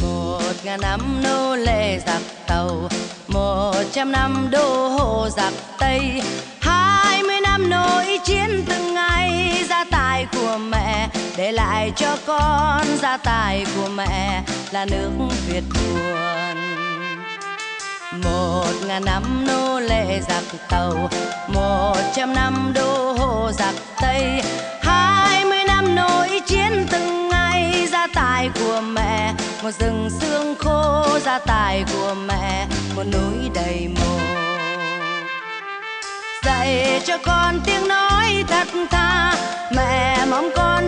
một ngàn năm nô lệ giặc tàu, một trăm năm đô hộ giặc tây. Hai mươi năm nỗi chiến từng ngày, gia tài của mẹ để lại cho con gia tài của mẹ là nước việt buồn năm nô lệ giặc tàu, một trăm năm đô hộ giặc tây. Hai mươi năm nỗi chiến từng ngày gia tài của mẹ, một rừng xương khô gia tài của mẹ, một núi đầy mồ. Dạy cho con tiếng nói thật tha, mẹ mong con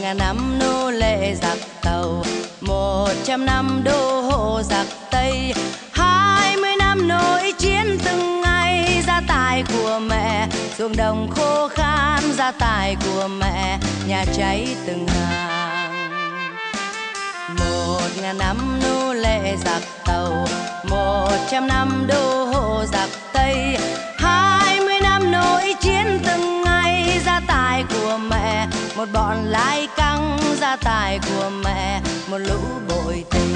năm nô lệ giặc tàu, một trăm năm đô hộ giặc tây. Hai mươi năm nỗi chiến từng ngày, gia tài của mẹ ruộng đồng khô khan, gia tài của mẹ nhà cháy từng hàng. Một ngàn năm nô lệ giặc tàu, một trăm năm đô hộ giặc tây. Tài của mẹ, một lũ bội tình.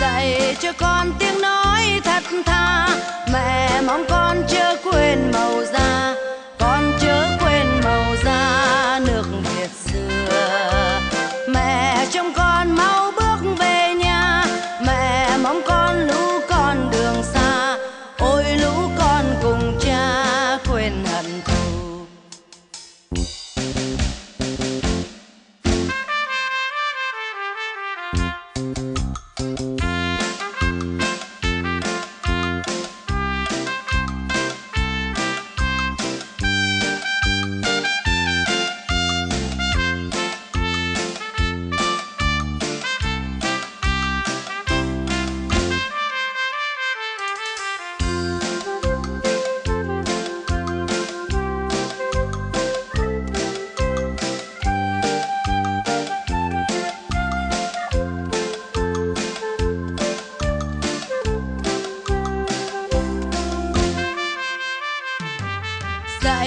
Dạy cho con tiếng nói thật tha, mẹ mong con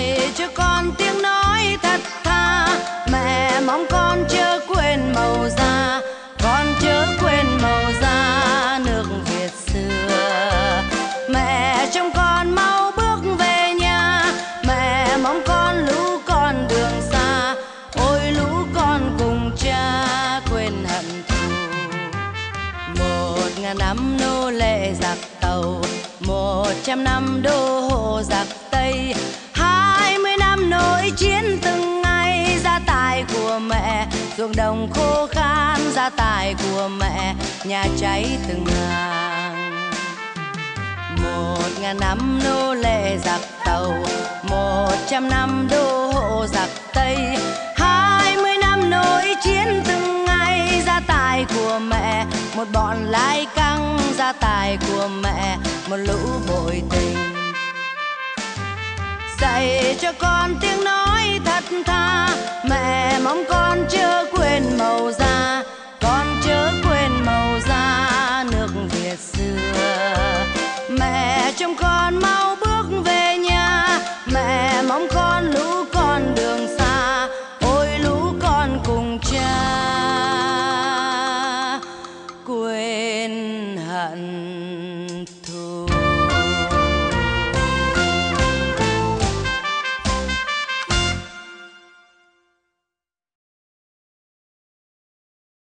dạy cho con tiếng nói thật tha. Mẹ mong con chưa quên màu da, con chưa quên màu da nước việt xưa. Mẹ trông con mau bước về nhà, mẹ mong con lũ con đường xa. Ôi lũ con cùng cha quên hận thù. Một ngàn năm nô lệ giặc tàu, một trăm năm đô hộ giặc tây. Mẹ, ruộng đồng khô khan, gia tài của mẹ, nhà cháy từng hàng một ngàn năm nô lệ giặc tàu, một trăm năm đô hộ giặc tây. Hai mươi năm nỗi chiến từng ngày, gia tài của mẹ, một bọn lái căng, gia tài của mẹ, một lũ bội tình. Dạy cho con tiếng nói thật tha mong con chưa quên màu da, con chưa quên màu da nước việt xưa. Mẹ trông con mau bước về nhà, mẹ mong con lũ con đường xa, ôi lũ con cùng cha.